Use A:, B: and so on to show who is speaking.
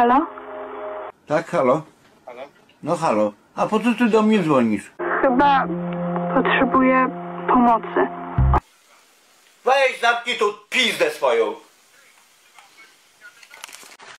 A: Halo?
B: Tak, halo? No halo. A po co ty do mnie dzwonisz?
A: Chyba potrzebuję pomocy.
B: Weź zamknij tą pizdę swoją.